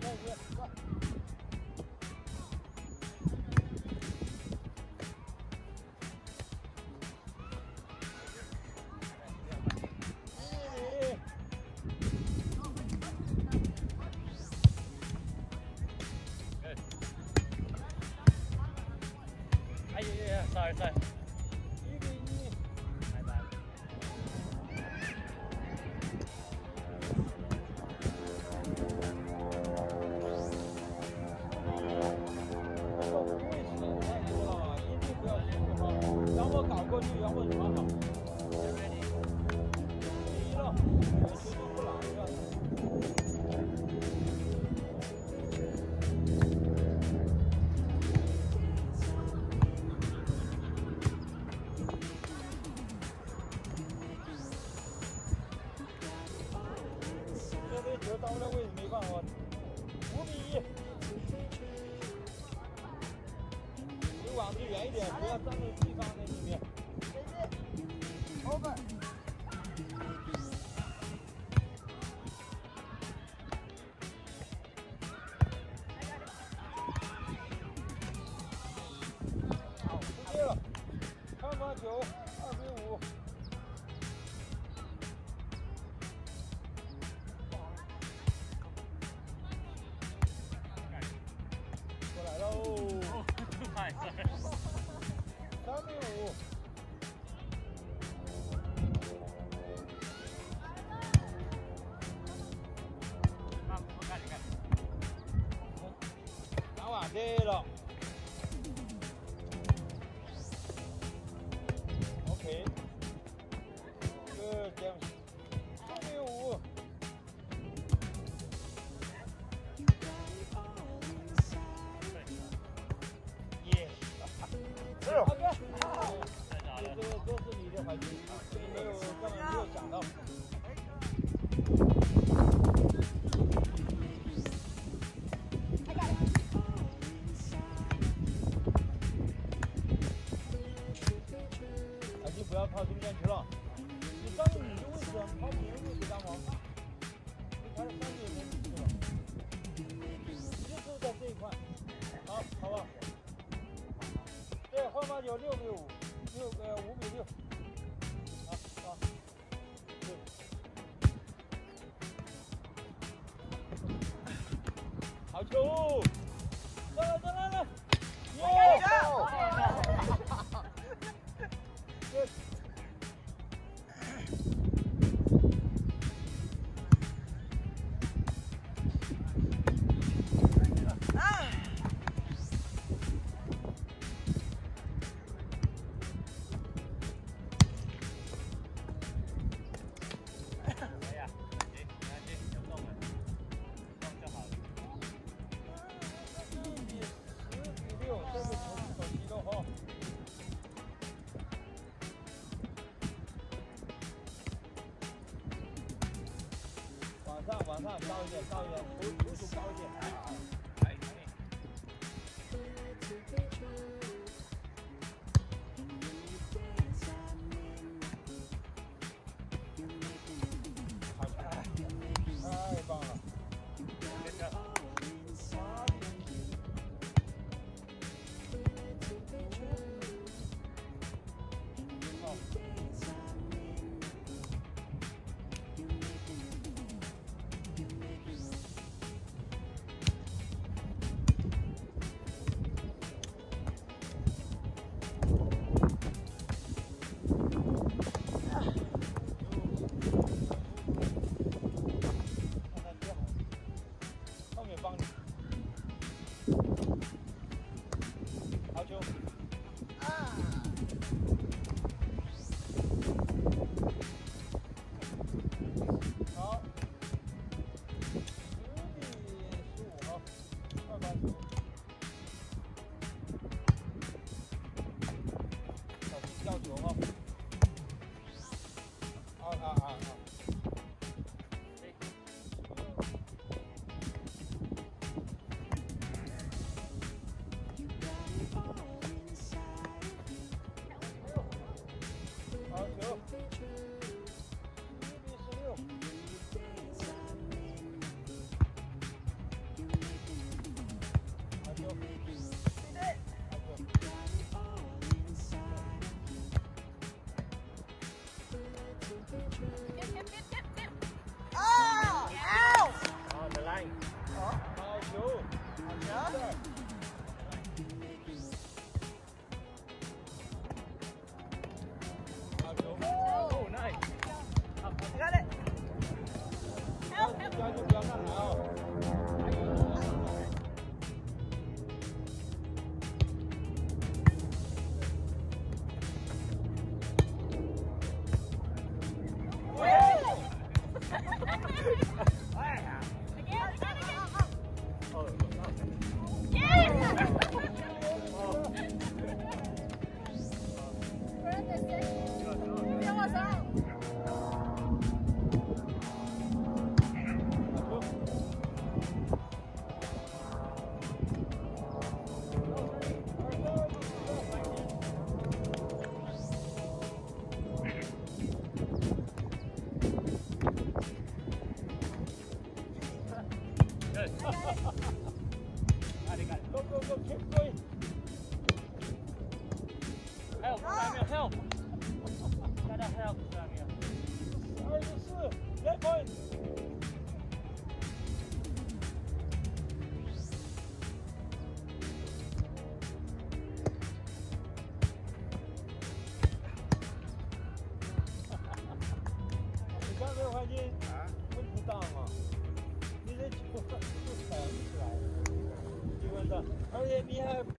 个开始，过去，让我传好。一了，我觉得不难是吧？这球到不了位置，没办法，五比一。离网子远一点，不要站在对方那里面。open。好，不对了，看发球，二比五。过来喽，太 sorry，三比五。 သေးတော့ 不要靠中间去了，你站你的位置，靠别人位置干嘛？你开了三点没去了，你就坐在这一块，好，好吧？对，换发球六比五，六呃五比六，好，好，对。好球！来来来来来，耶上，往上，高一点，高一点，球球高一点。我帮你。你刚才环境问题大吗？你这球不踩不起来，基本上，而且你还。